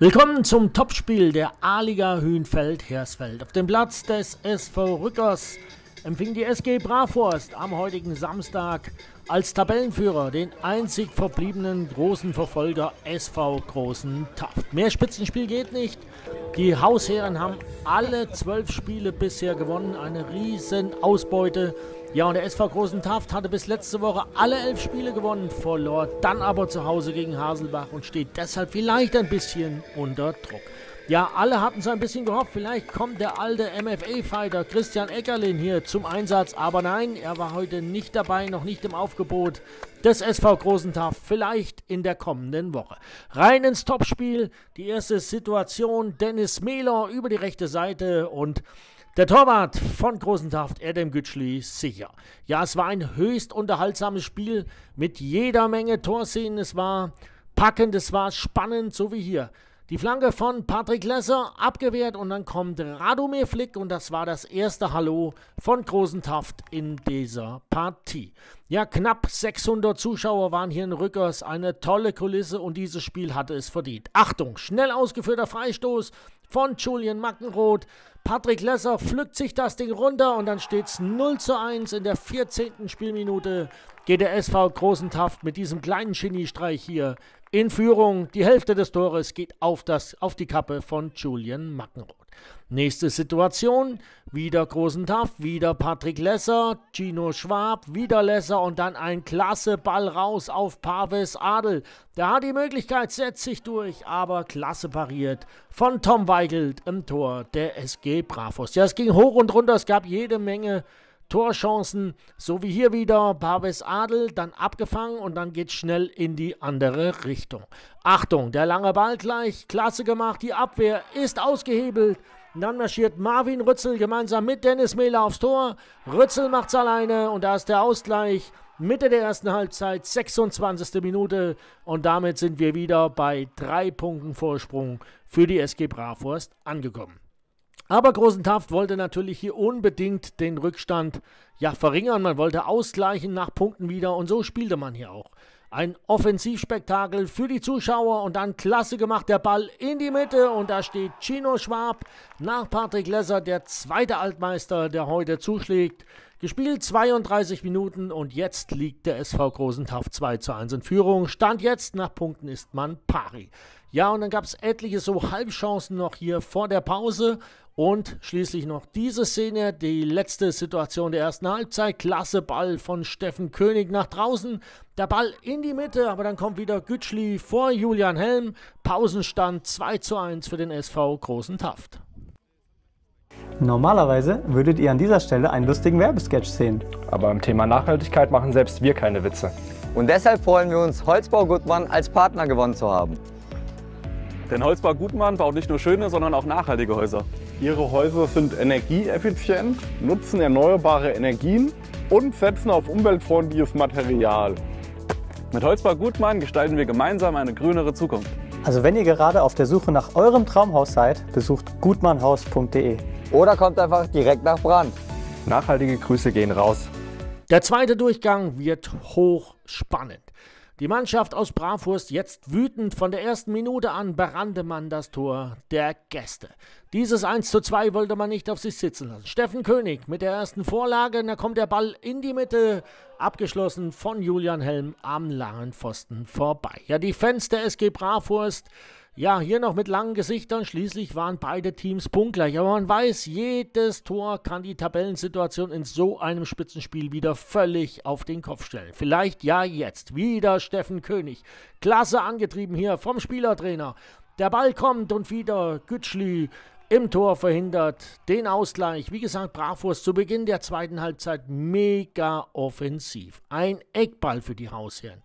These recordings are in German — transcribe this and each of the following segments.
Willkommen zum Topspiel der A-Liga Hühnfeld-Hersfeld. Auf dem Platz des SV Rückers empfing die SG Brafhorst am heutigen Samstag als Tabellenführer den einzig verbliebenen großen Verfolger SV Großen Taft. Mehr Spitzenspiel geht nicht. Die Hausherren haben alle zwölf Spiele bisher gewonnen. Eine riesen Ausbeute. Ja, und der SV Großen Taft hatte bis letzte Woche alle elf Spiele gewonnen, verlor dann aber zu Hause gegen Haselbach und steht deshalb vielleicht ein bisschen unter Druck. Ja, alle hatten so ein bisschen gehofft, vielleicht kommt der alte MFA-Fighter Christian Eckerlin hier zum Einsatz, aber nein, er war heute nicht dabei, noch nicht im Aufgebot des SV Großen Taft, vielleicht in der kommenden Woche. Rein ins Topspiel, die erste Situation, Dennis Mehler über die rechte Seite und der Torwart von Großentaft, Adam Gütschli, sicher. Ja, es war ein höchst unterhaltsames Spiel mit jeder Menge Torszenen. Es war packend, es war spannend, so wie hier. Die Flanke von Patrick Lesser abgewehrt und dann kommt Radomir Flick und das war das erste Hallo von Großentaft in dieser Partie. Ja, knapp 600 Zuschauer waren hier in Rückers, eine tolle Kulisse und dieses Spiel hatte es verdient. Achtung, schnell ausgeführter Freistoß von Julian Mackenroth. Patrick Lesser pflückt sich das Ding runter und dann steht es 0 zu 1 in der 14. Spielminute. Geht der SV Großentaft mit diesem kleinen Geniestreich hier in Führung. Die Hälfte des Tores geht auf, das, auf die Kappe von Julian Mackenroth. Nächste Situation, wieder Großentaft, wieder Patrick Lesser, Gino Schwab, wieder Lesser und dann ein klasse Ball raus auf Paves Adel. Der hat die Möglichkeit, setzt sich durch, aber klasse pariert von Tom Weigelt im Tor der SG Bravos. Ja, es ging hoch und runter, es gab jede Menge Torchancen, so wie hier wieder Paves Adel, dann abgefangen und dann geht schnell in die andere Richtung. Achtung, der lange Ball gleich, klasse gemacht, die Abwehr ist ausgehebelt. dann marschiert Marvin Rützel gemeinsam mit Dennis Mehler aufs Tor. Rützel macht's alleine und da ist der Ausgleich. Mitte der ersten Halbzeit, 26. Minute. Und damit sind wir wieder bei drei Punkten Vorsprung für die SG Bravhorst angekommen. Aber Großentaft wollte natürlich hier unbedingt den Rückstand ja verringern. Man wollte ausgleichen nach Punkten wieder und so spielte man hier auch. Ein Offensivspektakel für die Zuschauer und dann klasse gemacht der Ball in die Mitte und da steht Chino Schwab nach Patrick Lesser, der zweite Altmeister, der heute zuschlägt. Gespielt 32 Minuten und jetzt liegt der SV Großentaft 2 zu 1 in Führung. Stand jetzt nach Punkten ist man pari. Ja, und dann gab es etliche so Halbchancen noch hier vor der Pause und schließlich noch diese Szene, die letzte Situation der ersten Halbzeit. Klasse Ball von Steffen König nach draußen. Der Ball in die Mitte, aber dann kommt wieder Gütschli vor Julian Helm. Pausenstand 2 zu 1 für den SV Großen Taft. Normalerweise würdet ihr an dieser Stelle einen lustigen Werbesketch sehen. Aber beim Thema Nachhaltigkeit machen selbst wir keine Witze. Und deshalb freuen wir uns, Holzbau Gutmann als Partner gewonnen zu haben. Denn Holzbau Gutmann baut nicht nur schöne, sondern auch nachhaltige Häuser. Ihre Häuser sind energieeffizient, nutzen erneuerbare Energien und setzen auf umweltfreundliches Material. Mit Holzbau Gutmann gestalten wir gemeinsam eine grünere Zukunft. Also wenn ihr gerade auf der Suche nach eurem Traumhaus seid, besucht gutmannhaus.de. Oder kommt einfach direkt nach Brand. Nachhaltige Grüße gehen raus. Der zweite Durchgang wird hochspannend. Die Mannschaft aus Bravhurst jetzt wütend von der ersten Minute an berannte man das Tor der Gäste. Dieses 1 zu 2 wollte man nicht auf sich sitzen lassen. Steffen König mit der ersten Vorlage, da kommt der Ball in die Mitte, abgeschlossen von Julian Helm am langen Pfosten vorbei. Ja, die Fans der SG Bravhurst ja, hier noch mit langen Gesichtern. Schließlich waren beide Teams punktgleich. Aber man weiß, jedes Tor kann die Tabellensituation in so einem Spitzenspiel wieder völlig auf den Kopf stellen. Vielleicht ja jetzt. Wieder Steffen König. Klasse angetrieben hier vom Spielertrainer. Der Ball kommt und wieder Gütschli im Tor verhindert den Ausgleich. Wie gesagt, Bravos zu Beginn der zweiten Halbzeit mega offensiv. Ein Eckball für die Hausherren.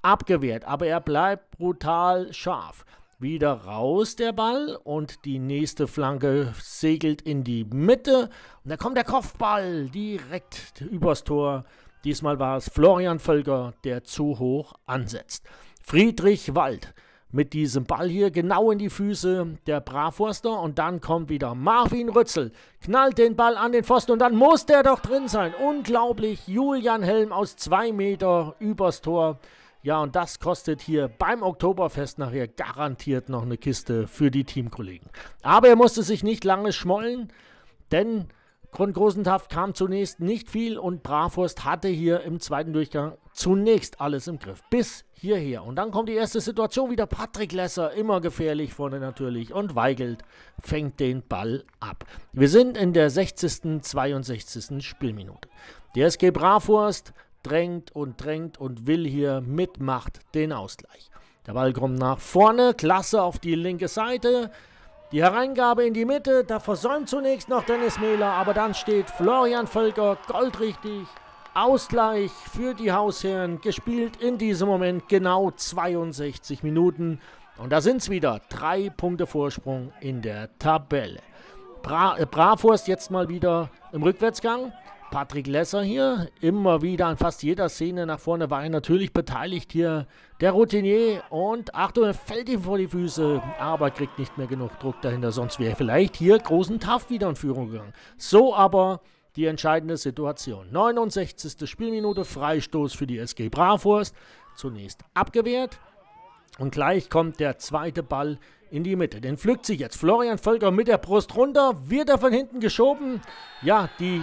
Abgewehrt, aber er bleibt brutal scharf. Wieder raus der Ball und die nächste Flanke segelt in die Mitte. Und da kommt der Kopfball direkt übers Tor. Diesmal war es Florian Völker, der zu hoch ansetzt. Friedrich Wald mit diesem Ball hier genau in die Füße der Bravwurster und dann kommt wieder Marvin Rützel, knallt den Ball an den Pfosten und dann muss der doch drin sein. Unglaublich, Julian Helm aus zwei Meter übers Tor Ja, und das kostet hier beim Oktoberfest nachher garantiert noch eine Kiste für die Teamkollegen. Aber er musste sich nicht lange schmollen, denn Grundgroßentaft kam zunächst nicht viel und Bravurst hatte hier im zweiten Durchgang zunächst alles im Griff. Bis hierher. Und dann kommt die erste Situation wieder. Patrick Lesser, immer gefährlich vorne natürlich. Und Weigelt fängt den Ball ab. Wir sind in der 60., 62. Spielminute. Die SG Bravurst drängt und drängt und will hier mit Macht den Ausgleich. Der Ball kommt nach vorne, klasse auf die linke Seite. Die Hereingabe in die Mitte, da versäumt zunächst noch Dennis Mehler, aber dann steht Florian Völker goldrichtig. Ausgleich für die Hausherren, gespielt in diesem Moment genau 62 Minuten. Und da sind es wieder, drei Punkte Vorsprung in der Tabelle. Bra äh, Bravurst jetzt mal wieder im Rückwärtsgang. Patrick Lesser hier, immer wieder an fast jeder Szene nach vorne war er natürlich beteiligt hier. Der Routinier und Achtung, er fällt ihm vor die Füße, aber kriegt nicht mehr genug Druck dahinter, sonst wäre vielleicht hier großen Taft wieder in Führung gegangen. So aber die entscheidende Situation. 69. Spielminute, Freistoß für die SG Bravurst. Zunächst abgewehrt. Und gleich kommt der zweite Ball in die Mitte. Den pflückt sich jetzt Florian Völker mit der Brust runter. Wird er von hinten geschoben? Ja, die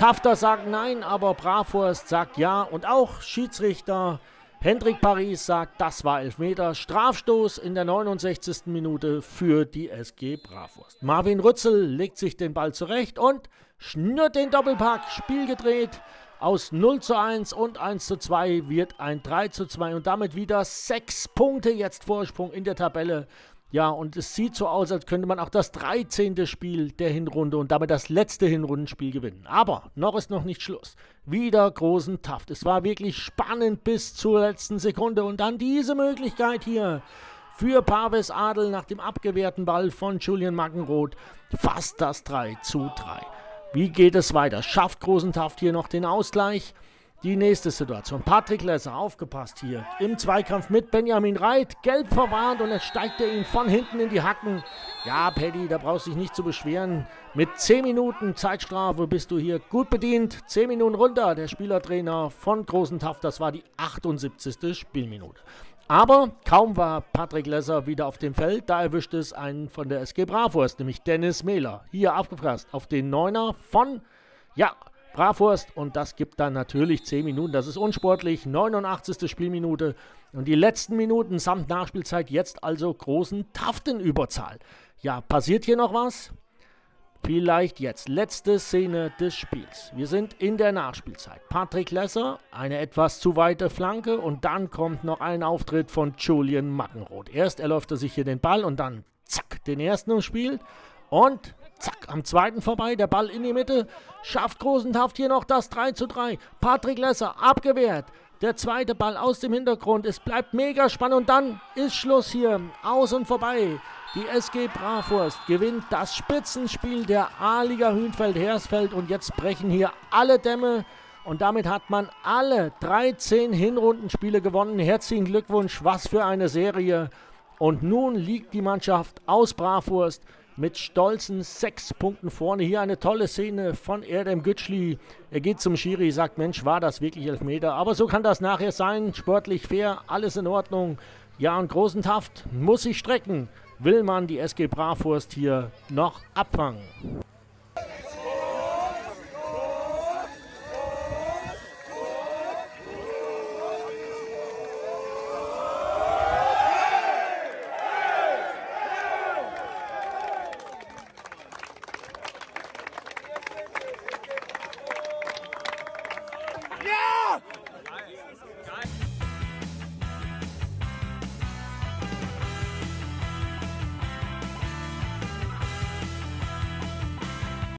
Tafter sagt nein, aber Bravurst sagt ja. Und auch Schiedsrichter Hendrik Paris sagt, das war Elfmeter. Strafstoß in der 69. Minute für die SG Bravurst. Marvin Rützel legt sich den Ball zurecht und schnürt den Doppelpack. Spiel gedreht. Aus 0 zu 1 und 1 zu 2 wird ein 3 zu 2 und damit wieder 6 Punkte jetzt Vorsprung in der Tabelle ja, und es sieht so aus, als könnte man auch das 13. Spiel der Hinrunde und damit das letzte Hinrundenspiel gewinnen. Aber noch ist noch nicht Schluss. Wieder großen Taft. Es war wirklich spannend bis zur letzten Sekunde. Und dann diese Möglichkeit hier für Paves Adel nach dem abgewehrten Ball von Julian Maggenroth. Fast das 3 zu 3. Wie geht es weiter? Schafft Großen Taft hier noch den Ausgleich? Die nächste Situation. Patrick Lesser, aufgepasst hier. Im Zweikampf mit Benjamin Reit. Gelb verwarnt und jetzt steigt er ihn von hinten in die Hacken. Ja, Paddy, da brauchst du dich nicht zu beschweren. Mit 10 Minuten Zeitstrafe bist du hier gut bedient. 10 Minuten runter. Der Spielertrainer von Großen Taft, das war die 78. Spielminute. Aber kaum war Patrick Lesser wieder auf dem Feld, da erwischte es einen von der SG Bravos, nämlich Dennis Mehler. Hier aufgefasst auf den Neuner von, ja, Bravwurst und das gibt dann natürlich 10 Minuten. Das ist unsportlich. 89. Spielminute und die letzten Minuten samt Nachspielzeit jetzt also großen Taftenüberzahl. Ja, passiert hier noch was? Vielleicht jetzt. Letzte Szene des Spiels. Wir sind in der Nachspielzeit. Patrick Lesser, eine etwas zu weite Flanke und dann kommt noch ein Auftritt von Julian Mackenroth. Erst erläuft er sich hier den Ball und dann zack, den ersten im Spiel. Und zack, am zweiten vorbei, der Ball in die Mitte, schafft Großentaft hier noch das 3 zu 3. Patrick Lesser abgewehrt. Der zweite Ball aus dem Hintergrund. Es bleibt mega spannend und dann ist Schluss hier. Aus und vorbei. Die SG Bravwurst gewinnt das Spitzenspiel der A-Liga Hünfeld-Hersfeld und jetzt brechen hier alle Dämme. Und damit hat man alle 13 Hinrundenspiele gewonnen. Herzlichen Glückwunsch, was für eine Serie. Und nun liegt die Mannschaft aus Bravwurst mit stolzen sechs Punkten vorne. Hier eine tolle Szene von Erdem Gütschli. Er geht zum Schiri, sagt, Mensch, war das wirklich Elfmeter? Aber so kann das nachher sein. Sportlich fair, alles in Ordnung. Ja, und großen Taft muss sich strecken. Will man die SG Bravwurst hier noch abfangen?